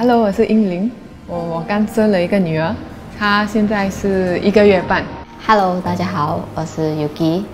Hello，我是英玲，我我刚生了一个女儿，她现在是一个月半。Hello，大家好，我是 Yuki，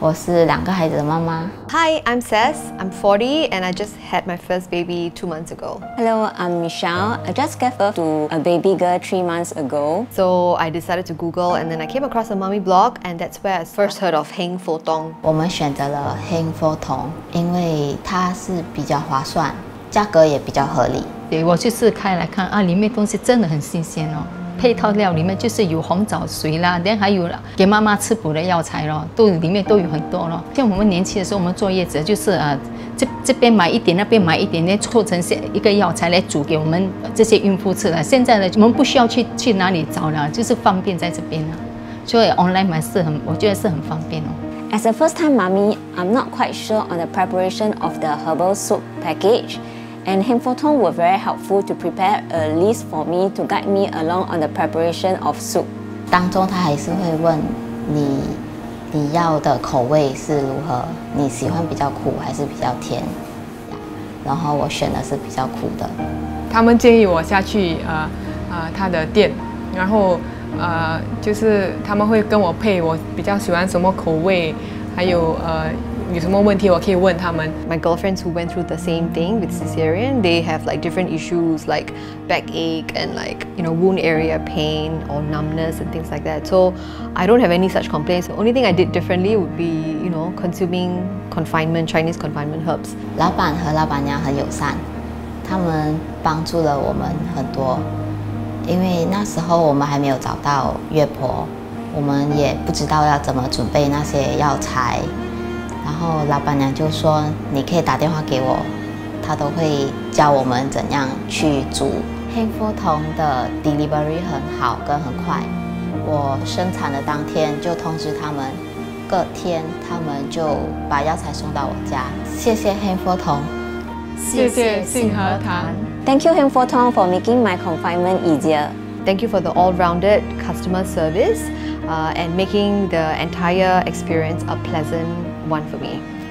我是两个孩子的妈妈。Hi, I'm Sess. I'm 40 and I just had my first baby two months ago. Hello, I'm Michelle. I just gave birth to a baby girl three months ago. So I decided to Google and then I came across a mommy blog and that's where I first heard of Heng Fotong. 我们选择了 Heng Photon，因为它是比较划算，价格也比较合理。我就是开来看啊，里面东西真的很新鲜哦。配套料里面就是有红枣水啦，连还有给妈妈吃补的药材咯，都里面都有很多咯。像我们年轻的时候，我们坐月子就是啊，这这边买一点，那边买一点，那凑成一个药材来煮给我们这些孕妇吃了。现在呢，我们不需要去去哪里找了，就是方便在这边了。所以 online 买是很，我觉得是很方便哦。As a first-time mommy, I'm not quite sure on the preparation of the herbal soup package. And himphoton were very helpful to prepare a list for me to guide me along on the preparation of soup. 当中他还是会问你你要的口味是如何，你喜欢比较苦还是比较甜？然后我选的是比较苦的。他们建议我下去呃呃他的店，然后呃就是他们会跟我配我比较喜欢什么口味，还有呃。有什么问题我可以问他们。My girlfriends who went through the same thing with cesarean, they have like different issues like backache and like you know wound area pain or numbness and things like that. So I don't have any such complaints. The only thing I did differently would be you know consuming confinement Chinese confinement herbs. 老板和老板娘很友善，他们帮助了我们很多。因为那时候我们还没有找到月婆，我们也不知道要怎么准备那些药材。 然后老板娘就说：“你可以打电话给我，她都会教我们怎样去煮。黑福童的 delivery 很好，跟很快。我生产的当天就通知他们，隔天他们就把药材送到我家。谢谢黑福童，谢谢信和堂。Thank you, Heng Tong, for making my confinement easier. Thank you for the all-rounded customer service uh, and making the entire experience a pleasant one for me.